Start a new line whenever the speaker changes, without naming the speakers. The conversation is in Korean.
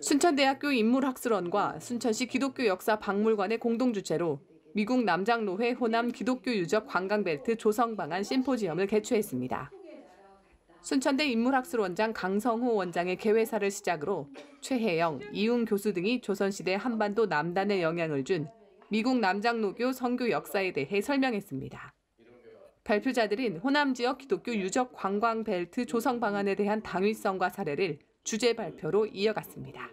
순천대학교 인물학술원과 순천시 기독교 역사 박물관의 공동 주최로 미국 남장로회 호남 기독교 유적 관광벨트 조성 방안 심포지엄을 개최했습니다. 순천대 인물학술원장 강성호 원장의 개회사를 시작으로 최혜영, 이웅 교수 등이 조선시대 한반도 남단에 영향을 준 미국 남장로교 선교 역사에 대해 설명했습니다. 발표자들은 호남 지역 기독교 유적 관광 벨트 조성 방안에 대한 당위성과 사례를 주제 발표로 이어갔습니다.